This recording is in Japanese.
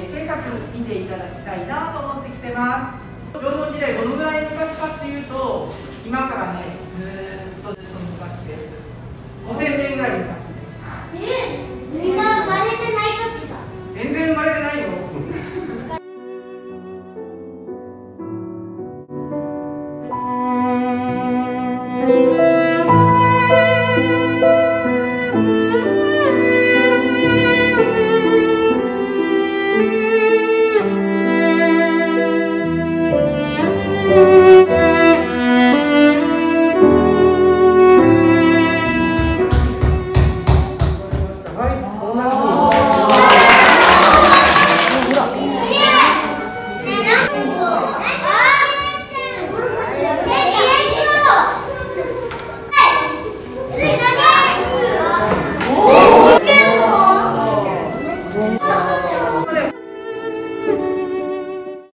えー、見ていただきたいなと思ってきてます。縄文時代どのぐらい昔かっていうと今からねずっとその昔です。Amen.